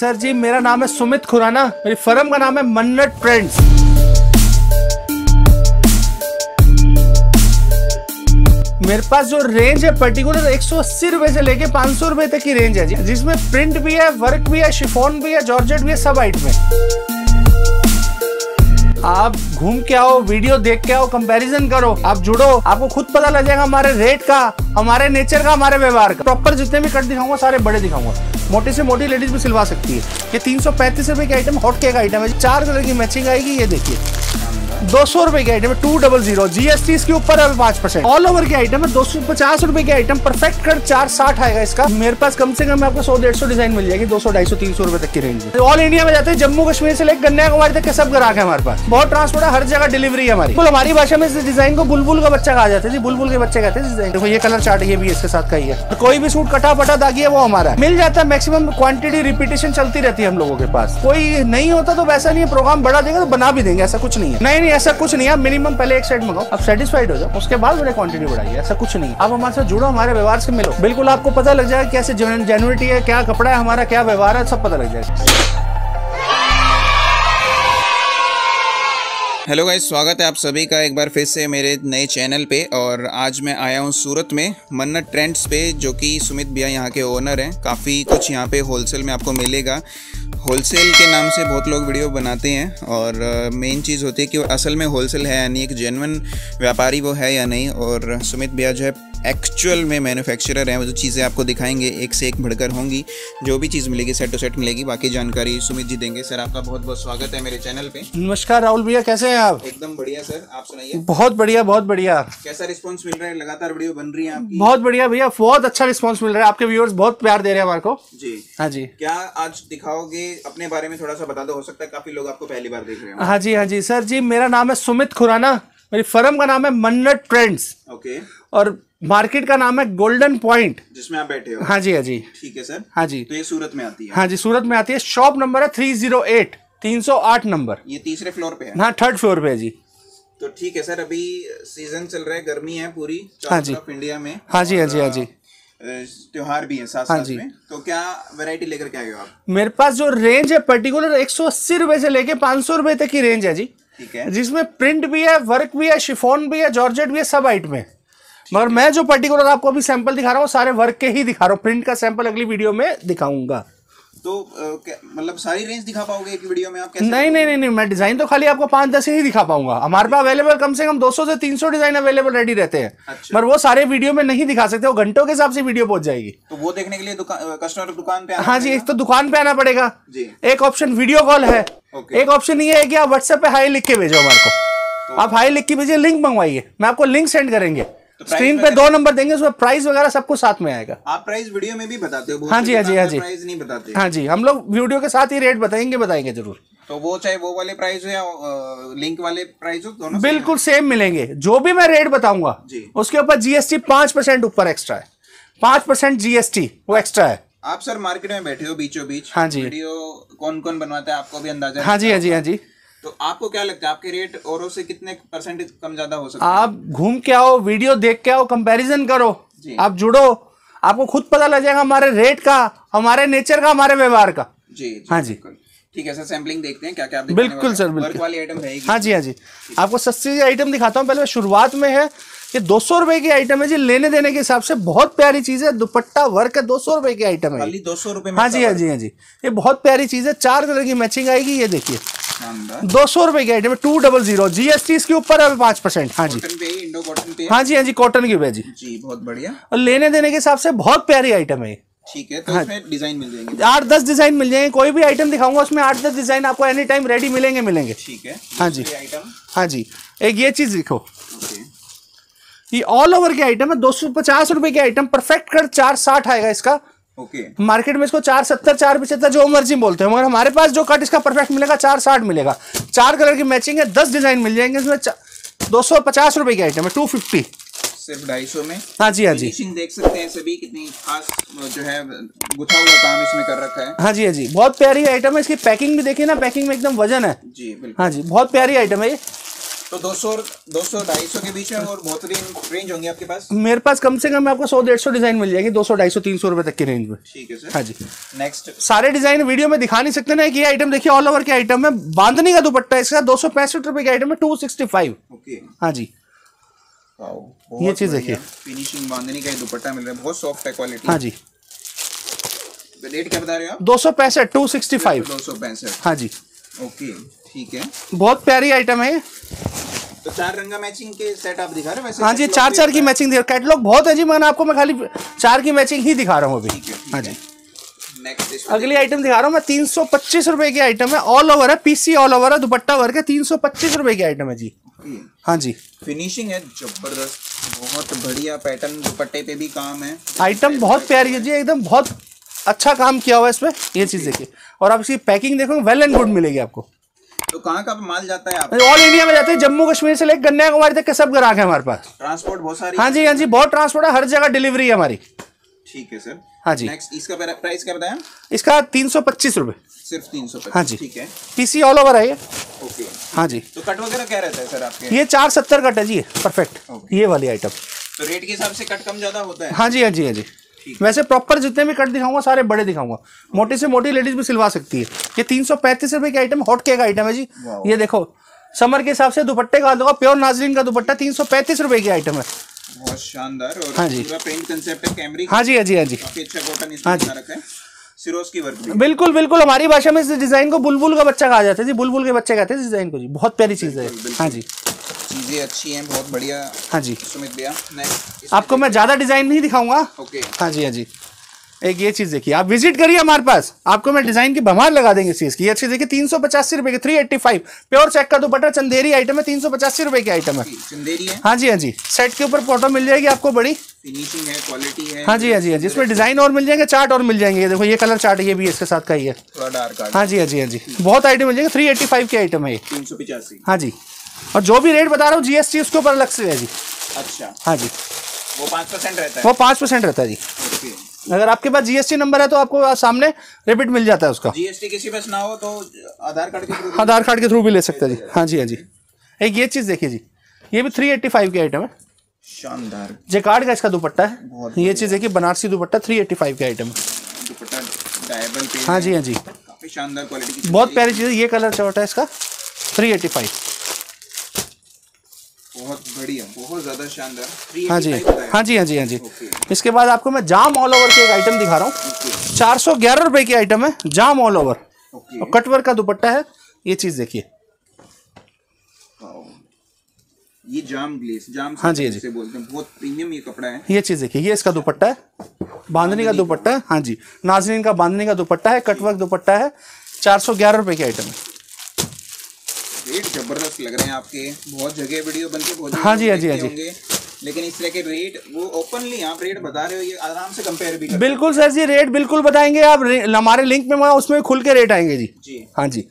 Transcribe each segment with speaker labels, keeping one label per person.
Speaker 1: Sir जी, मेरा नाम है सुमित खुराना। मेरी फर्म का नाम है मन्नत ट्रेंड्स मेरे पास जो रेंज है पर्टिकुलर एक सौ अस्सी रुपए से लेके पाँच सौ रुपए तक की रेंज है जी। जिसमें प्रिंट भी है वर्क भी है शिफोन भी है जॉर्जेट भी है, सब आइटम है आप घूम के आओ वीडियो देख के आओ कंपैरिजन करो। आप जुड़ो, आपको खुद पता लग जाएगा हमारे रेट का, हमारे नेचर का, हमारे व्यवहार का। प्रॉपर जितने भी कट दिखाऊँगा, सारे बड़े दिखाऊँगा। मोटी से मोटी लेडीज़ भी सिलवा सकती है। ये तीन सौ पैंतीस रुपए की आइटम हॉट केक आइटम है। चार कलर की मैचिंग आएगी, ये देखिए। दो सौ रुपए की item two double zero GST इसके ऊपर है पाँच परसेंट ऑल ओवर की आइटम है, दो सौ पचास रुपए की आइटम परफेक्ट कट चार साठ आएगा इसका। मेरे पास कम से कम आपको सौ डेढ़ सौ डिज़ाइन मिल जाएगी, दो सौ ढाई सौ, तीन सौ रुपए तक की रेंज ऑल इंडिया में जाते हैं, जम्मू कश्मीर से लेकर कन्याकुमारी तक के सब ग्राहक है हमारे पास। बहुत ट्रांसपोर्ट है, हर जगह डिलीवरी है हमारी। हमारी भाषा में इस डिज़ाइन को बुलबुल का बच्चा कहा जाता है। जी, बुलबुल के बच्चे कहते हैं देखो, ये कलर चार्ट ये भी इसके साथ का ही है। कोई भी सूट कटा पटा दागी है, वो हमारा मिल जाता है मैक्सिमम क्वांटिटी रिपीटेशन चलती रहती है हम लोगों के पास। कोई नहीं होता तो वैसा नहीं है प्रोग्राम बढ़ा देगा तो बना भी देंगे, ऐसा कुछ नहीं है। नहीं नहीं, ऐसा कुछ नहीं, आप मिनिमम पहले एक सेट मंगाओ। आप सेटिस्फाइड हो जाओ, उसके बाद मैंने क्वांटिटी बढ़ाई ऐसा कुछ नहीं। आप हमारे साथ जुड़ो, हमारे व्यवहार से मिलो। बिल्कुल आपको पता लग जाएगा कैसे जेनुइटी है, क्या कपड़ा है हमारा, क्या व्यवहार है, सब पता लग जाएगा।
Speaker 2: हेलो गाइस, स्वागत है आप सभी का एक बार फिर से मेरे नए चैनल पे और आज मैं आया हूँ सूरत में मन्नत ट्रेंड्स पे, जो कि सुमित भैया यहाँ के ओनर हैं। काफ़ी कुछ यहाँ पे होलसेल में आपको मिलेगा। होलसेल के नाम से बहुत लोग वीडियो बनाते हैं और मेन चीज़ होती है कि असल में होलसेल है यानी एक जेनवन व्यापारी वो है या नहीं। और सुमित भैया जो है एक्चुअल में मैन्युफैक्चरर हैं वो जो चीज़ें आपको दिखाएँगे एक से एक बढ़कर होंगी। जो भी चीज़ मिलेगी सेट टू सेट मिलेगी। बाकी जानकारी सुमित जी देंगे। सर आपका बहुत बहुत स्वागत है मेरे चैनल पे।
Speaker 1: नमस्कार राहुल भैया कैसे हैं आप?
Speaker 2: एकदम बढ़िया सर आप सुनाइए।
Speaker 1: बहुत बढ़िया बहुत बढ़िया।
Speaker 2: कैसा रिस्पॉन्स मिल रहा है? लगातार वीडियो बन रही है आपकी।
Speaker 1: बहुत बढ़िया भैया बहुत अच्छा रिस्पॉन्स मिल रहा है। आपके व्यूअर्स बहुत प्यार दे रहे हैं हमारे को।
Speaker 2: जी।
Speaker 1: हाँ जी।
Speaker 2: क्या आज दिखाओगे? अपने बारे में थोड़ा सा बता दो। हो सकता है काफ़ी लोग आपको पहली बार देख रहे हैं।
Speaker 1: हाँ जी हाँ जी। सर जी मेरा नाम है सुमित खुराना। मेरी फर्म का नाम है मन्नत ट्रेंड्स।
Speaker 2: ओके।
Speaker 1: और मार्केट का नाम है गोल्डन पॉइंट।
Speaker 2: जिसमें आप बैठे हो।
Speaker 1: हाँ जी हाँ जी।
Speaker 2: ठीक है सर।
Speaker 1: हाँ जी।
Speaker 2: तो ये सूरत में आती है।
Speaker 1: हाँ जी सूरत में आती है। शॉप नंबर है थ्री ज़ीरो एट तीन सौ आठ नंबर।
Speaker 2: ये तीसरे फ्लोर पे है।
Speaker 1: हाँ थर्ड फ्लोर पे है जी।
Speaker 2: तो ठीक है सर अभी सीज़न चल रहा है गर्मी है पूरी
Speaker 1: हाँ जी।
Speaker 2: इंडिया में।
Speaker 1: हाँ जी हाँ जी हाँ जी।
Speaker 2: त्योहार भी है साथ
Speaker 1: हाँ जी।
Speaker 2: में। तो क्या वैरायटी लेकर के आए हो आप?
Speaker 1: मेरे पास जो रेंज है पर्टिकुलर एक सौ अस्सी रुपए से लेके पाँच सौ रुपए तक की रेंज है जी।
Speaker 2: ठीक है।
Speaker 1: जिसमें प्रिंट भी है वर्क भी है शिफोन भी है जॉर्जेट भी है सब आइट में। मगर मैं जो पर्टिकुलर आपको अभी सैंपल दिखा रहा हूँ सारे वर्क के ही दिखा रहा हूँ। प्रिंट का सैंपल अगली वीडियो में दिखाऊँगा।
Speaker 2: तो मतलब सारी रेंज दिखा पाओगे एक वीडियो में आप कैसे
Speaker 1: नहीं नहीं नहीं नहीं मैं डिज़ाइन तो खाली आपको पाँच दस ही दिखा पाऊँगा। हमारे पास अवेलेबल कम से कम 200 से 300 डिज़ाइन अवेलेबल रेडी रहते हैं।
Speaker 2: अच्छा।
Speaker 1: मगर वो सारे वीडियो में नहीं दिखा सकते वो घंटों के हिसाब से वीडियो पहुँच जाएगी।
Speaker 2: तो वो देखने के लिए कस्टमर दुकान पे
Speaker 1: हाँ जी एक तो दुकान पे आना पड़ेगा।
Speaker 2: जी।
Speaker 1: एक ऑप्शन वीडियो कॉल है। एक ऑप्शन ये है कि आप व्हाट्सएप पे हाई लिख के भेजो हमारे को। आप हाई लिख के भेजिए लिंक मंगवाइए। मैं आपको लिंक सेंड करेंगे। स्क्रीन पे दो नंबर देंगे उसमें प्राइस वगैरह सब कुछ साथ में आएगा
Speaker 2: आप प्राइस वीडियो में भी बताते हो बहुत
Speaker 1: हाँ जी, हाँ जी, हाँ जी।
Speaker 2: प्राइस नहीं बताते
Speaker 1: हाँ जी हम लोग वीडियो के साथ ही रेट बताएँगे बताएँगे ज़रूर
Speaker 2: तो वो चाहे वो वाले प्राइस हो या लिंक वाले प्राइस हो दोनों
Speaker 1: बिल्कुल सेम मिलेंगे जो भी मैं रेट बताऊँगा
Speaker 2: जी।
Speaker 1: उसके ऊपर जीएसटी पाँच परसेंट ऊपर एक्स्ट्रा है पाँच परसेंट जीएसटी वो एक्स्ट्रा है
Speaker 2: है। आप सर मार्केट में बैठे हो बीचों बीच
Speaker 1: हाँ जी।
Speaker 2: वीडियो कौन कौन बनवाता है आपको भी अंदाज़ा
Speaker 1: हाँ जी हाँ जी हाँ जी
Speaker 2: तो आपको क्या लगता है आपके रेट और से कितने परसेंटेज कम ज़्यादा हो सकता
Speaker 1: आप घूम के आओ वीडियो देख के आओ कंपैरिजन करो। आप जुड़ो। आपको खुद पता लग जाएगा हमारे रेट का हमारे नेचर का हमारे व्यवहार का।
Speaker 2: जी जी
Speaker 1: हाँ जी।
Speaker 2: ठीक है सर सैम्पलिंग देखते हैं क्या क्या
Speaker 1: बिल्कुल सर, बिल्कुल।
Speaker 2: वर्क वाली आइटम रहेगी।
Speaker 1: हाँ जी हाँ जी। आपको सस्ती आइटम दिखाता हूँ। पहले शुरुआत में है ये दो सौ रुपए की आइटम है जी लेने देने के हिसाब से बहुत प्यारी चीज़ है। दुपट्टा वर्क है दो सौ रुपए की आइटम है
Speaker 2: दो सौ रुपए
Speaker 1: हाँ जी हाँ जी हाँ। जी। ये बहुत प्यारी चीज़ है चार कलर की मैचिंग आएगी ये देखिए। दो सौ रुपए की आइटम है टू डबल ज़ीरो जीएसटी इसके ऊपर है पाँच परसेंट। हाँ जी।
Speaker 2: पे इंडो कॉटन पे।
Speaker 1: हाँ जी हाँ जी कॉटन की है जी।
Speaker 2: जी बहुत बढ़िया।
Speaker 1: और लेने देने के हिसाब से बहुत प्यारी आइटम है।
Speaker 2: ठीक है तो
Speaker 1: हाँ।
Speaker 2: इसमें डिज़ाइन मिल जाएँगे।
Speaker 1: आठ दस डिज़ाइन मिल जाएँगे कोई भी आइटम दिखाऊँगा उसमें आठ दस डिज़ाइन आपको एनी टाइम रेडी मिलेंगे मिलेंगे।
Speaker 2: ठीक है
Speaker 1: हाँ जी।
Speaker 2: आइटम
Speaker 1: हाँ जी। एक ये चीज़ देखो ये ऑल ओवर की आइटम है दो सौ पचास रुपए की आइटम परफेक्ट कर चार साठ आएगा इसका।
Speaker 2: ओके
Speaker 1: मार्केट में इसको चार सत्तर चार पिछहत्तर जो मर्ज़ी बोलते हैं मगर हमारे पास जो कट इसका परफेक्ट मिलेगा चार साठ मिलेगा। चार कलर की मैचिंग है दस डिज़ाइन मिल जाएँगे इसमें दो सौ पचास रुपए की आइटम है टू फिफ्टी
Speaker 2: सिर्फ़ ढाई सौ में?
Speaker 1: हाँ जी हाँ जी।
Speaker 2: देख सकते हैं सभी कितनी खास जो है गुथा हुआ काम इसमें कर रखा है।
Speaker 1: हाँ जी हाँ जी। बहुत प्यारी आइटम है इसकी पैकिंग भी देखिए ना पैकिंग में एकदम वज़न है।
Speaker 2: जी बिल्कुल।
Speaker 1: हाँ जी बहुत प्यारी आइटम है ये।
Speaker 2: तो 200 200 250 के बीच में और बहुत रेंज होंगे आपके पास?
Speaker 1: मेरे पास कम से कम आपको सौ डेढ़ सौ डिज़ाइन मिल जाएगी दो सौ ढाई सौ तीन सौ रुपए तक की रेंज में।
Speaker 2: ठीक है सर
Speaker 1: हाँ जी।
Speaker 2: नेक्स्ट
Speaker 1: सारे डिज़ाइन वीडियो में दिखा नहीं सकते ना कि आइटम देखिए ऑल ओवर के आइटम है बांधनी का दुपट्टा इसका दो सौ पैंसठ रुपए के आइटम है टू सिक्सटी फाइव
Speaker 2: ओके
Speaker 1: हाँ जी। ये चीज़ देखिए।
Speaker 2: फिनिशिंग बांधनी का दुपट्टा मिल रहा है बहुत सॉफ्ट है क्वालिटी
Speaker 1: हाँ जी।
Speaker 2: रेट क्या बता रहे हो
Speaker 1: दो सौ पैंसठ टू सिक्सटी फाइव
Speaker 2: दो सौ पैंसठ।
Speaker 1: हाँ जी।
Speaker 2: ओके ठीक है।
Speaker 1: बहुत प्यारी आइटम है ये।
Speaker 2: तो चार रंगा मैचिंग के सेट आप दिखा रहे हो वैसे
Speaker 1: हाँ जी चार चार की मैचिंग कैटलॉग बहुत है जी मैंने आपको मैं खाली चार की मैचिंग ही दिखा रहा हूँ अभी।
Speaker 2: है।
Speaker 1: जी। अगली आइटम दिखा रहा हूँ मैं तीन सौ पच्चीस रुपए की आइटम है ऑल ओवर है पीसी ऑल ओवर है दुपट्टा वर्क है तीन सौ पच्चीस रुपए की आइटम है जी। हाँ जी।
Speaker 2: फिनिशिंग है ज़बरदस्त बहुत बढ़िया पैटर्न दुपट्टे पे भी काम है।
Speaker 1: आइटम बहुत प्यारी है जी एकदम बहुत अच्छा काम किया हुआ है इसमें ये चीज़ देखिए। और आप इसकी पैकिंग देखो वेल एंड गुड मिलेगी आपको।
Speaker 2: तो कहाँ का माल जाता है आप
Speaker 1: ऑल इंडिया में जाते हैं। जम्मू कश्मीर से लेकर कन्याकुमारी तक के सब ग्राहक है हमारे पास।
Speaker 2: ट्रांसपोर्ट बहुत सारी
Speaker 1: हाँ जी हाँ जी बहुत ट्रांसपोर्ट है। हर जगह डिलीवरी है हमारी।
Speaker 2: ठीक है सर।
Speaker 1: हाँ जी।
Speaker 2: नेक्स्ट इसका प्राइस क्या बताया?
Speaker 1: इसका तीन सौ पच्चीस रूपए।
Speaker 2: सिर्फ़ तीन सौ
Speaker 1: हाँ जी।
Speaker 2: ठीक है।
Speaker 1: पीसी ऑल ओवर है ये।
Speaker 2: ओके।
Speaker 1: हाँ जी।
Speaker 2: तो कट वगैरह क्या रहता है सर आपके?
Speaker 1: ये चार सत्तर कट है जी परफेक्ट ये वाली आइटम
Speaker 2: तो रेट के हिसाब से कट कम ज़्यादा होता है?
Speaker 1: हाँ जी हाँ जी हाँ जी। वैसे प्रॉपर जितने भी कट दिखाऊँगा सारे बड़े दिखाऊँगा। मोटी से मोटी लेडीज़ भी सिलवा सकती है। ये तीन सौ पैंतीस रुपए की आइटम हॉट केक आइटम है जी। ये देखो समर के हिसाब से दुपट्टे का दूँगा प्योर नाजरीन का दुपट्टा तीन सौ पैंतीस रुपए की आइटम है।
Speaker 2: बहुत शानदार और
Speaker 1: हाँ जी।
Speaker 2: कंसेप्ट है कैमरी
Speaker 1: हाँ। जी हाँ जी हाँ जी।
Speaker 2: काफ़ी अच्छा कॉटन इसमें
Speaker 1: हाँ जी।
Speaker 2: रखा है। की वर्क
Speaker 1: बिल्कुल बिल्कुल हमारी भाषा में इस डिज़ाइन को बुलबुल का बच्चा कहा जाता है जी बुलबुल के बच्चे कहते हैं इस डिज़ाइन को जी। बहुत प्यारी चीज़ है। हाँ जी।
Speaker 2: चीज़ें अच्छी हैं बहुत बढ़िया
Speaker 1: हाँ जी।
Speaker 2: सुमित भैया नेक्स्ट
Speaker 1: आपको मैं ज़्यादा डिज़ाइन नहीं दिखाऊँगा।
Speaker 2: ओके
Speaker 1: हाँ जी हाँ जी। एक ये चीज़ देखिए आप विज़िट करिए हमारे पास। आपको मैं डिज़ाइन की भमार लगा देंगे इस चीज़ की। ये अच्छी देखिए तीन सौ पचासी रुपए की three eighty five pure check का दुपट्टा चंदेरी आइटम है तीन सौ पचासी रुपए की आइटम है।
Speaker 2: चंदेरी है।
Speaker 1: हाँ जी हाँ जी। सेट के ऊपर फ़ोटो मिल जाएगी आपको बड़ी।
Speaker 2: फिनिशिंग है क्वालिटी है।
Speaker 1: हाँ जी हाँ जी हाँ जी। इसमें डिज़ाइन और मिल जाएँगे चार्ट और मिल जाएँगे। देखो ये कलर चार्ट ये भी इसके साथ का ही है।
Speaker 2: थोड़ा डार्क
Speaker 1: हाँ जी हाँ जी हाँ जी। बहुत आइटम मिल जाएँगे थ्री एट्टी फाइव की आइटम है ये।
Speaker 2: तीन सौ पिचासी।
Speaker 1: हाँ जी। और जो भी रेट बता रहा हूँ जीएसटी उसके ऊपर अलग से है जी।
Speaker 2: अच्छा।
Speaker 1: हाँ जी।
Speaker 2: वो पाँच परसेंट रहता है।
Speaker 1: वो पाँच परसेंट रहता है जी। अगर आपके पास जीएसटी नंबर है तो आपको सामने रिपीट मिल जाता है उसका।
Speaker 2: जीएसटी किसी पास ना हो तो आधार कार्ड के थ्रू
Speaker 1: आधार कार्ड के थ्रू भी ले सकते हैं जी। हाँ जी हाँ जी। एक ये चीज़ देखिए जी। ये भी थ्री एट्टी फाइव की आइटम है।
Speaker 2: शानदार।
Speaker 1: जेकार्ड का इसका दुपट्टा है। ये चीज़ देखिए Banarasi dupatta three eighty five की आइटम है। हाँ जी हाँ जी।
Speaker 2: काफ़ी शानदार क्वालिटी
Speaker 1: बहुत प्यारी चीज़ है। ये कलर चौटा है इसका। थ्री एट्टी फाइव
Speaker 2: बहुत बढ़िया बहुत ज़्यादा शानदार।
Speaker 1: हाँ जी। हाँ जी हाँ जी हाँ जी। इसके बाद आपको मैं जाम ऑल ओवर की एक आइटम दिखा रहा हूँ। चार सौ ग्यारह रुपए की आइटम है जाम ऑल ओवर और कटवर का दुपट्टा है ये चीज़ देखिए।
Speaker 2: ये जाम ग्लेस जाम
Speaker 1: हाँ जी, हाँ जी।
Speaker 2: बोलते हैं बहुत प्रीमियम ये कपड़ा है।
Speaker 1: ये चीज़ देखिए ये इसका दुपट्टा है। बांधनी का दुपट्टा है। हाँ जी। नाजरीन का बांधनी का दुपट्टा है कटवर्क दुपट्टा है। चार सौ ग्यारह रुपए की आइटम है।
Speaker 2: रेट ज़बरदस्त लग रहे हैं आपके। बहुत जगह वीडियो बनते बहुत जगह
Speaker 1: हाँ जी, हाँ जी, हाँ जी।
Speaker 2: लेकिन इस तरह के रेट वो ओपनली आप रेट बता रहे हो ये आराम से कंपेयर भी कर
Speaker 1: बिल्कुल सर जी रेट बिल्कुल बताएँगे आप। हमारे लिंक में उसमें खुल के रेट आएँगे जी।
Speaker 2: जी
Speaker 1: हाँ जी।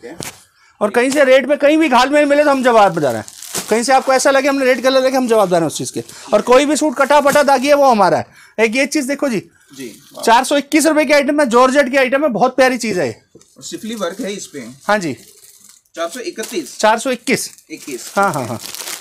Speaker 1: और कहीं से रेट में कहीं भी घाल में मिले तो हम जवाब बता रहे हैं। कहीं से आपको ऐसा लगे हमने रेट कलर लेके हम जवाबदार हैं उस चीज़ के। और कोई भी सूट कटा पटा दागी है वो हमारा है। एक ये चीज़ देखो जी।
Speaker 2: जी
Speaker 1: चार सौ इक्कीस रुपए की आइटम है जॉर्जेट की आइटम है बहुत प्यारी चीज़ है ये।
Speaker 2: सिफली वर्क है इस पे।
Speaker 1: हाँ जी।
Speaker 2: चार सौ इकतीस।
Speaker 1: चार सौ इक्कीस।
Speaker 2: इक्कीस।
Speaker 1: हाँ हाँ हाँ।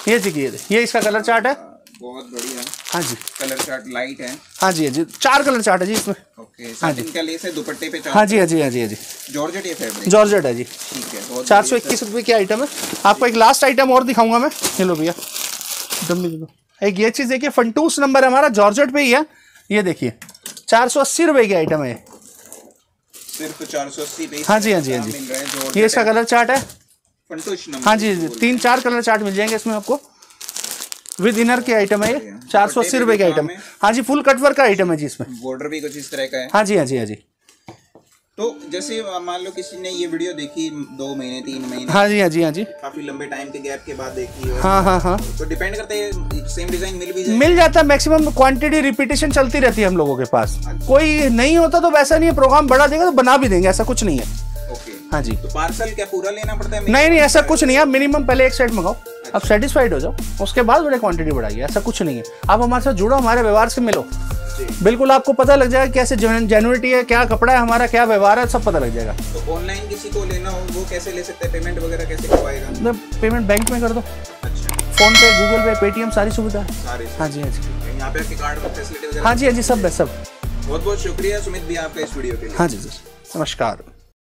Speaker 1: ये देखिए ये ये इसका कलर चार्ट है?
Speaker 2: बहुत बढ़िया।
Speaker 1: हाँ जी।
Speaker 2: कलर चार्ट लाइट है।
Speaker 1: हाँ जी हाँ जी। चार कलर चार्ट है जी इसमें।
Speaker 2: ओके साटिन का लेस है दुपट्टे पे
Speaker 1: हाँ जी हाँ जी हाँ जी हाँ जी।
Speaker 2: जॉर्जेट ये फैब्रिक
Speaker 1: जॉर्जेट है जी।
Speaker 2: ठीक है
Speaker 1: चार सौ इक्कीस रुपये की आइटम है। आपको एक लास्ट आइटम और दिखाऊँगा मैं। ये लो भैया। डम्मी दे एक ये चीज़ देखिए फंटूस नंबर है हमारा जॉर्जेट पे ही है। ये देखिए चार सौ अस्सी रुपये की आइटम है।
Speaker 2: सिर्फ़ चार सौ अस्सी
Speaker 1: हाँ जी, हाँ जी, हाँ जी।
Speaker 2: है
Speaker 1: ये इसका कलर चार्ट है। हाँ जी तीन चार कलर चार्ट मिल जाएँगे इसमें आपको। विद इनर के आइटम है ये चार सौ अस्सी रुपए के आइटम हाँ। जी फुल कटवर्क का आइटम है जी इसमें।
Speaker 2: बॉर्डर भी कुछ इस तरह का है।
Speaker 1: हाँ जी हाँ जी हाँ जी।
Speaker 2: तो जैसे मान लो किसी ने ये वीडियो देखी दो महीने तीन महीने।
Speaker 1: हाँ जी हाँ जी हाँ जी।
Speaker 2: काफ़ी लंबे टाइम के गैप के बाद देखी हो।
Speaker 1: हाँ हाँ हाँ।
Speaker 2: तो डिपेंड करता है सेम डिज़ाइन मिल भी जाए।
Speaker 1: मिल जाता है मैक्सिमम क्वांटिटी रिपीटेशन चलती रहती है हम लोगों के पास। कोई नहीं होता तो वैसा नहीं है प्रोग्राम बढ़ा देगा तो बना भी देंगे ऐसा कुछ नहीं है। हाँ जी।
Speaker 2: तो पार्सल क्या पूरा लेना पड़ता है?
Speaker 1: नहीं नहीं ऐसा कुछ नहीं है। आप मिनिमम पहले एक सेट मंगाओ। आप सेटिस्फाइड हो जाओ। उसके बाद बड़े क्वांटिटी बढ़ाइए। ऐसा कुछ नहीं है। आप हमारे साथ जुड़ो हमारे व्यवहार से मिलो। बिल्कुल आपको पता लग जाएगा कैसे जेन्युनिटी है क्या कपड़ा है हमारा क्या व्यवहार है सब पता लग जाएगा।
Speaker 2: तो ऑनलाइन किसी को लेना हो वो कैसे ले सकते हैं? पेमेंट वगैरह कैसे करवाएगा?
Speaker 1: पेमेंट बैंक में कर दो।
Speaker 2: अच्छा।
Speaker 1: फ़ोन पे गूगल पे पेटीएम सारी सुविधा है। हाँ जी हाँ जी।
Speaker 2: यहाँ पे आपके कार्ड फैसिलिटी
Speaker 1: हाँ जी हाँ जी सब है सब।
Speaker 2: बहुत बहुत शुक्रिया सुमित भैया आपका इस वीडियो के लिए।
Speaker 1: हाँ जी सर नमस्कार।